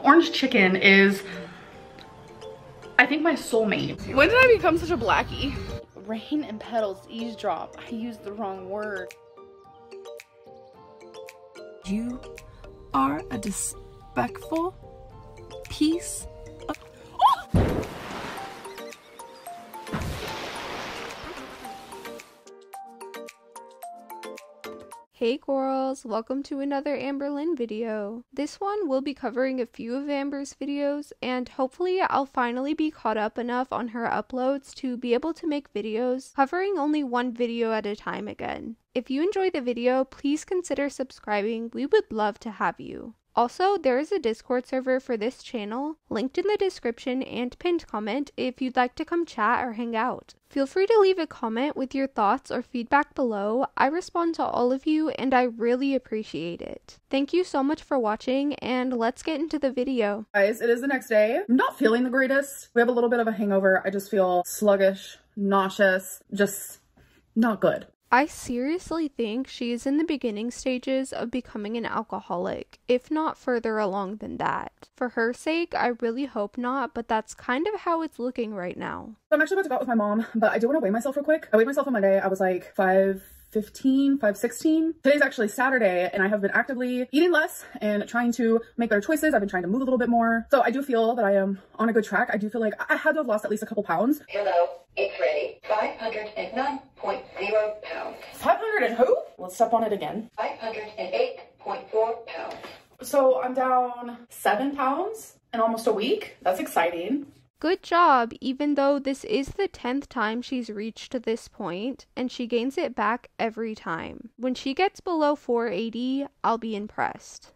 orange chicken is, I think my soulmate. When did I become such a blackie? Rain and petals eavesdrop. I used the wrong word. You are a disrespectful piece Hey girls, welcome to another Amberlynn video. This one will be covering a few of Amber's videos and hopefully I'll finally be caught up enough on her uploads to be able to make videos covering only one video at a time again. If you enjoy the video, please consider subscribing, we would love to have you. Also, there is a Discord server for this channel, linked in the description and pinned comment if you'd like to come chat or hang out. Feel free to leave a comment with your thoughts or feedback below. I respond to all of you and I really appreciate it. Thank you so much for watching and let's get into the video. Guys, it is the next day. I'm not feeling the greatest. We have a little bit of a hangover. I just feel sluggish, nauseous, just not good. I seriously think she is in the beginning stages of becoming an alcoholic, if not further along than that. For her sake, I really hope not, but that's kind of how it's looking right now. I'm actually about to go out with my mom, but I do want to weigh myself real quick. I weighed myself on Monday. I was like five 15, 516. Today's actually Saturday and I have been actively eating less and trying to make better choices. I've been trying to move a little bit more. So I do feel that I am on a good track. I do feel like I had to have lost at least a couple pounds. Hello, it's ready. 509.0 pounds. 500 and who? Let's step on it again. 508.4 pounds. So I'm down seven pounds in almost a week. That's exciting. Good job, even though this is the 10th time she's reached this point, and she gains it back every time. When she gets below 480, I'll be impressed.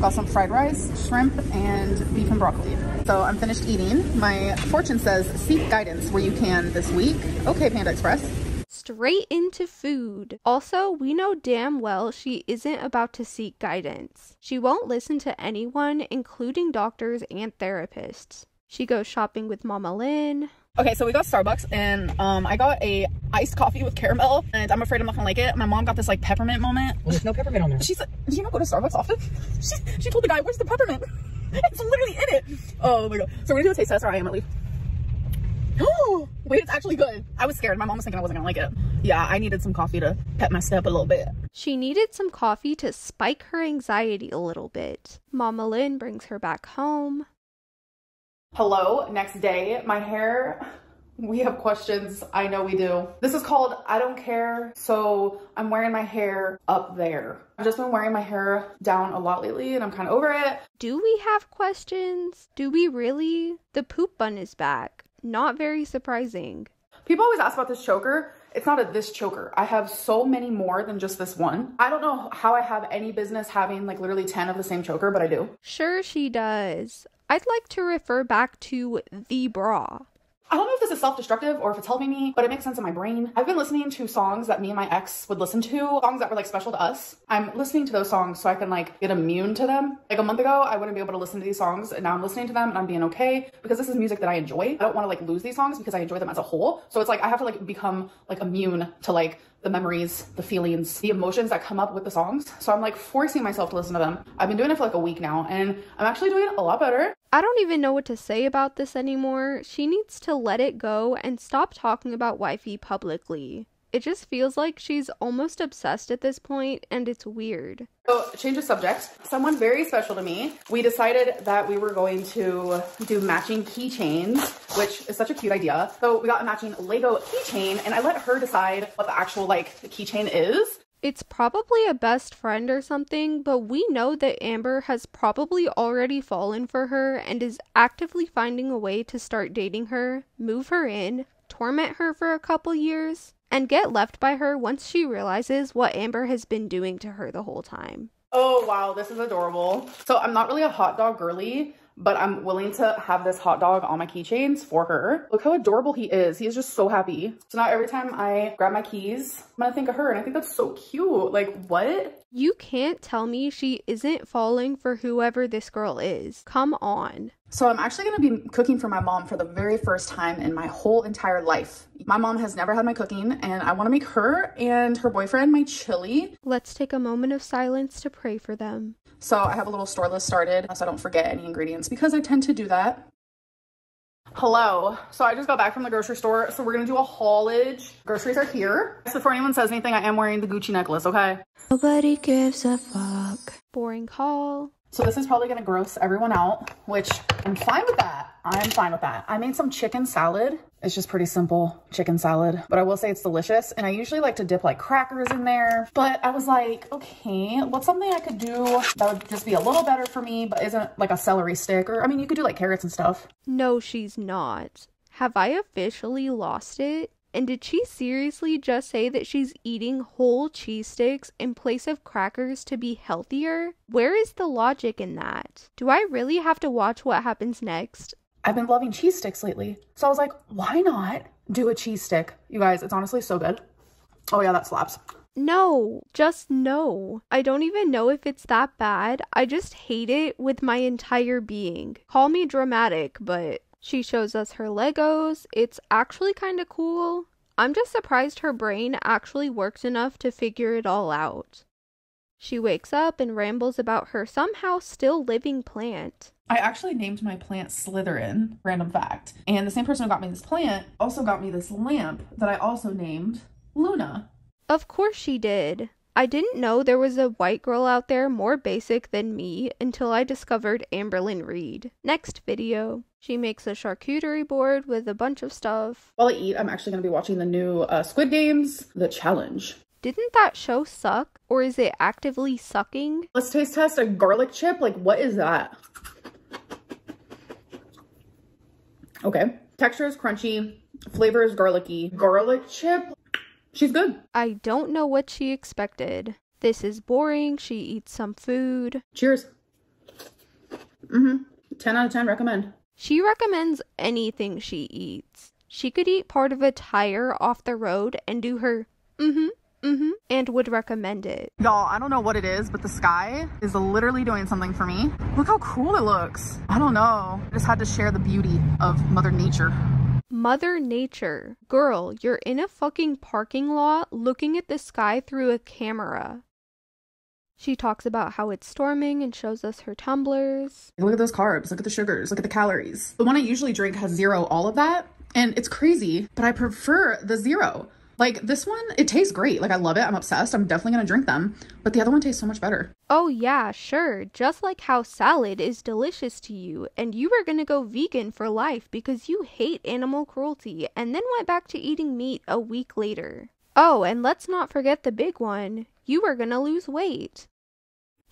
Got some fried rice, shrimp, and beef and broccoli. So I'm finished eating. My fortune says seek guidance where you can this week. Okay, Panda Express straight into food. Also, we know damn well she isn't about to seek guidance. She won't listen to anyone, including doctors and therapists. She goes shopping with Mama Lynn. Okay, so we got Starbucks and um, I got a iced coffee with caramel and I'm afraid I'm not gonna like it. My mom got this like peppermint moment. Well, there's no peppermint on there. She said, do you not go to Starbucks often? she, she told the guy, where's the peppermint? it's literally in it. Oh my God. So we're gonna do a taste test or I am at least. Oh, wait, it's actually good. I was scared. My mom was thinking I wasn't gonna like it. Yeah, I needed some coffee to pep my step a little bit. She needed some coffee to spike her anxiety a little bit. Mama Lynn brings her back home. Hello, next day. My hair, we have questions. I know we do. This is called I Don't Care. So I'm wearing my hair up there. I've just been wearing my hair down a lot lately and I'm kind of over it. Do we have questions? Do we really? The poop bun is back. Not very surprising. People always ask about this choker. It's not a this choker. I have so many more than just this one. I don't know how I have any business having like literally 10 of the same choker, but I do. Sure she does. I'd like to refer back to the bra. I don't know if this is self-destructive or if it's helping me, but it makes sense in my brain. I've been listening to songs that me and my ex would listen to, songs that were like special to us. I'm listening to those songs so I can like get immune to them. Like a month ago, I wouldn't be able to listen to these songs and now I'm listening to them and I'm being okay because this is music that I enjoy. I don't want to like lose these songs because I enjoy them as a whole. So it's like I have to like become like immune to like the memories, the feelings, the emotions that come up with the songs. So I'm like forcing myself to listen to them. I've been doing it for like a week now and I'm actually doing it a lot better. I don't even know what to say about this anymore. She needs to let it go and stop talking about wifey publicly. It just feels like she's almost obsessed at this point and it's weird. So change of subject. Someone very special to me. We decided that we were going to do matching keychains, which is such a cute idea. So we got a matching Lego keychain and I let her decide what the actual like keychain is. It's probably a best friend or something, but we know that Amber has probably already fallen for her and is actively finding a way to start dating her, move her in, torment her for a couple years, and get left by her once she realizes what Amber has been doing to her the whole time. Oh wow, this is adorable. So I'm not really a hot dog girly, but I'm willing to have this hot dog on my keychains for her. Look how adorable he is. He is just so happy. So now every time I grab my keys, I'm gonna think of her and I think that's so cute. Like what? You can't tell me she isn't falling for whoever this girl is. Come on. So I'm actually gonna be cooking for my mom for the very first time in my whole entire life. My mom has never had my cooking and I wanna make her and her boyfriend my chili. Let's take a moment of silence to pray for them. So I have a little store list started so I don't forget any ingredients because I tend to do that. Hello. So I just got back from the grocery store. So we're gonna do a haulage. Groceries are here. So before anyone says anything, I am wearing the Gucci necklace, okay? Nobody gives a fuck. Boring call. So this is probably gonna gross everyone out, which I'm fine with that. I'm fine with that. I made some chicken salad. It's just pretty simple chicken salad, but I will say it's delicious. And I usually like to dip like crackers in there, but I was like, okay, what's something I could do that would just be a little better for me, but isn't like a celery stick or, I mean, you could do like carrots and stuff. No, she's not. Have I officially lost it? And did she seriously just say that she's eating whole cheese sticks in place of crackers to be healthier? Where is the logic in that? Do I really have to watch what happens next? I've been loving cheese sticks lately. So I was like, why not do a cheese stick? You guys, it's honestly so good. Oh yeah, that slaps. No, just no. I don't even know if it's that bad. I just hate it with my entire being. Call me dramatic, but she shows us her Legos. It's actually kind of cool. I'm just surprised her brain actually works enough to figure it all out. She wakes up and rambles about her somehow still living plant. I actually named my plant Slytherin, random fact. And the same person who got me this plant also got me this lamp that I also named Luna. Of course she did. I didn't know there was a white girl out there more basic than me until I discovered Amberlynn Reid. Next video. She makes a charcuterie board with a bunch of stuff. While I eat, I'm actually going to be watching the new uh, Squid Games, The Challenge. Didn't that show suck? Or is it actively sucking? Let's taste test a garlic chip. Like, what is that? Okay. Texture is crunchy. Flavor is garlicky. Garlic chip? She's good. I don't know what she expected. This is boring. She eats some food. Cheers. Mm-hmm. 10 out of 10 recommend. She recommends anything she eats. She could eat part of a tire off the road and do her mm-hmm, mm-hmm, and would recommend it. Y'all, I don't know what it is, but the sky is literally doing something for me. Look how cool it looks. I don't know. I just had to share the beauty of Mother Nature. Mother Nature. Girl, you're in a fucking parking lot looking at the sky through a camera. She talks about how it's storming and shows us her tumblers. Look at those carbs, look at the sugars, look at the calories. The one I usually drink has zero all of that, and it's crazy, but I prefer the zero. Like this one, it tastes great. Like I love it. I'm obsessed. I'm definitely gonna drink them. But the other one tastes so much better. Oh, yeah, sure. Just like how salad is delicious to you, and you were gonna go vegan for life because you hate animal cruelty and then went back to eating meat a week later. Oh, and let's not forget the big one. You were gonna lose weight.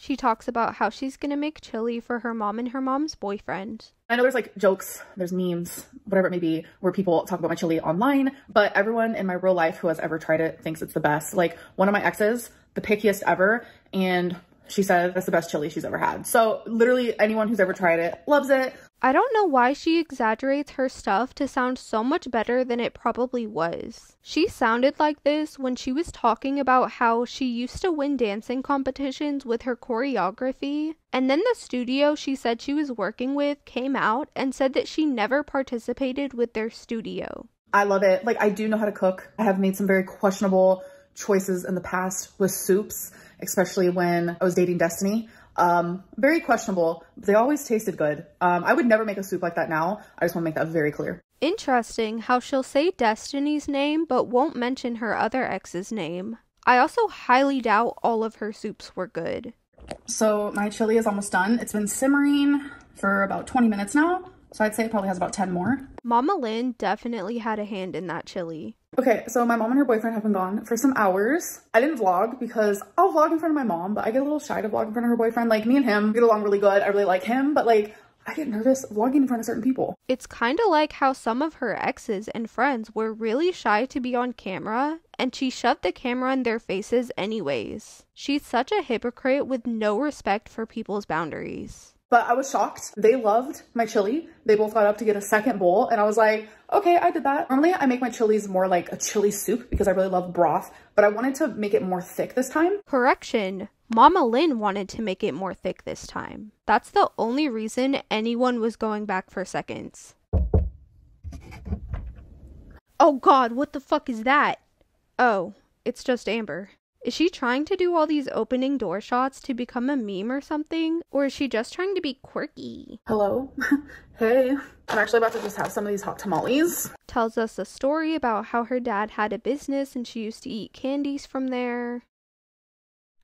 She talks about how she's gonna make chili for her mom and her mom's boyfriend. I know there's like jokes, there's memes, whatever it may be, where people talk about my chili online, but everyone in my real life who has ever tried it thinks it's the best. Like one of my exes, the pickiest ever, and she said that's the best chili she's ever had. So literally anyone who's ever tried it loves it. I don't know why she exaggerates her stuff to sound so much better than it probably was. She sounded like this when she was talking about how she used to win dancing competitions with her choreography, and then the studio she said she was working with came out and said that she never participated with their studio. I love it. Like I do know how to cook. I have made some very questionable choices in the past with soups, especially when I was dating Destiny. Um, very questionable. They always tasted good. Um, I would never make a soup like that now. I just want to make that very clear. Interesting how she'll say Destiny's name but won't mention her other ex's name. I also highly doubt all of her soups were good. So my chili is almost done. It's been simmering for about 20 minutes now. So I'd say it probably has about 10 more. Mama Lynn definitely had a hand in that chili. Okay, so my mom and her boyfriend have been gone for some hours. I didn't vlog because I'll vlog in front of my mom, but I get a little shy to vlog in front of her boyfriend. Like me and him get along really good. I really like him, but like I get nervous vlogging in front of certain people. It's kind of like how some of her exes and friends were really shy to be on camera, and she shoved the camera in their faces anyways. She's such a hypocrite with no respect for people's boundaries. But I was shocked. They loved my chili. They both got up to get a second bowl and I was like, okay, I did that. Normally I make my chilies more like a chili soup because I really love broth, but I wanted to make it more thick this time. Correction. Mama Lynn wanted to make it more thick this time. That's the only reason anyone was going back for seconds. Oh god, what the fuck is that? Oh, it's just Amber. Is she trying to do all these opening door shots to become a meme or something? Or is she just trying to be quirky? Hello? hey. I'm actually about to just have some of these hot tamales. Tells us a story about how her dad had a business and she used to eat candies from there.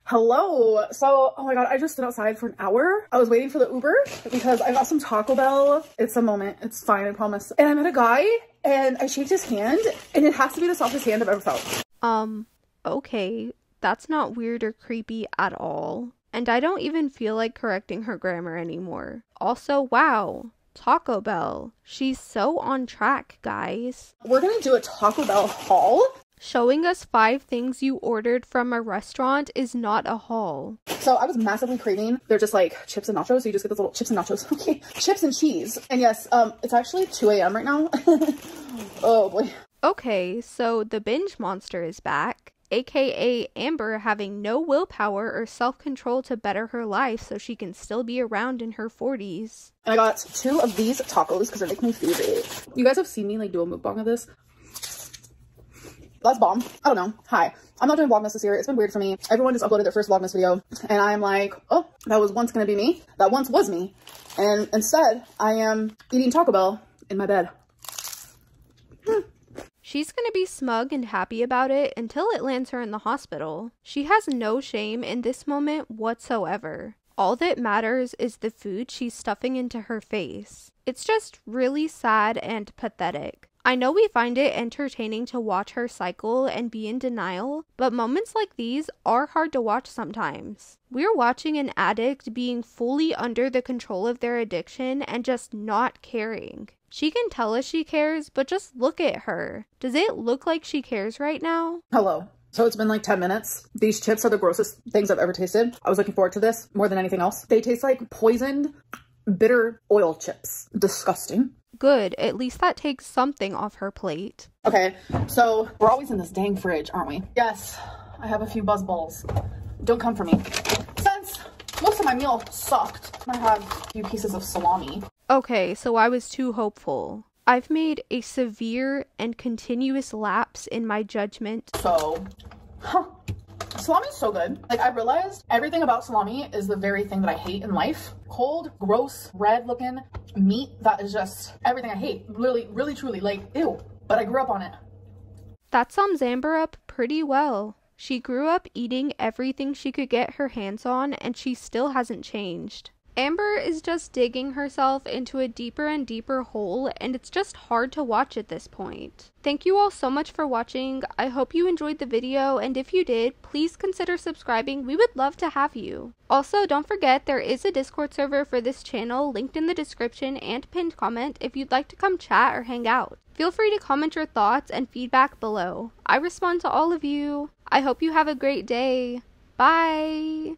Hello. So, oh my god, I just stood outside for an hour. I was waiting for the Uber because I got some Taco Bell. It's a moment. It's fine, I promise. And I met a guy and I shaked his hand and it has to be the softest hand I've ever felt. Um, okay. That's not weird or creepy at all. And I don't even feel like correcting her grammar anymore. Also, wow. Taco Bell. She's so on track, guys. We're gonna do a Taco Bell haul. Showing us five things you ordered from a restaurant is not a haul. So I was massively craving. They're just like chips and nachos. So you just get those little chips and nachos. Okay, chips and cheese. And yes, um, it's actually 2 a.m. right now. oh boy. Okay, so the binge monster is back, aka Amber having no willpower or self control to better her life so she can still be around in her 40s. And I got two of these tacos because they're like my favorite. You guys have seen me like do a mukbang of this. That's bomb. I don't know. Hi. I'm not doing Vlogmas this year. It's been weird for me. Everyone just uploaded their first Vlogmas video. And I'm like, oh, that was once to be me. That once was me. And instead, I am eating Taco Bell in my bed. She's gonna be smug and happy about it until it lands her in the hospital. She has no shame in this moment whatsoever. All that matters is the food she's stuffing into her face. It's just really sad and pathetic. I know we find it entertaining to watch her cycle and be in denial, but moments like these are hard to watch sometimes. We're watching an addict being fully under the control of their addiction and just not caring. She can tell us she cares, but just look at her. Does it look like she cares right now? Hello. So it's been like 10 minutes. These chips are the grossest things I've ever tasted. I was looking forward to this more than anything else. They taste like poisoned, bitter oil chips. Disgusting. Good, at least that takes something off her plate. Okay, so we're always in this dang fridge, aren't we? Yes, I have a few buzz balls. Don't come for me. Since most of my meal sucked, I have a few pieces of salami. Okay, so I was too hopeful. I've made a severe and continuous lapse in my judgment. So, huh. Salami's so good. Like, I realized everything about salami is the very thing that I hate in life. Cold, gross, red looking meat that is just everything I hate. Really, really, truly, like, ew. But I grew up on it. That sums Amber up pretty well. She grew up eating everything she could get her hands on, and she still hasn't changed. Amber is just digging herself into a deeper and deeper hole, and it's just hard to watch at this point. Thank you all so much for watching. I hope you enjoyed the video, and if you did, please consider subscribing. We would love to have you. Also, don't forget there is a Discord server for this channel linked in the description and pinned comment if you'd like to come chat or hang out. Feel free to comment your thoughts and feedback below. I respond to all of you. I hope you have a great day. Bye!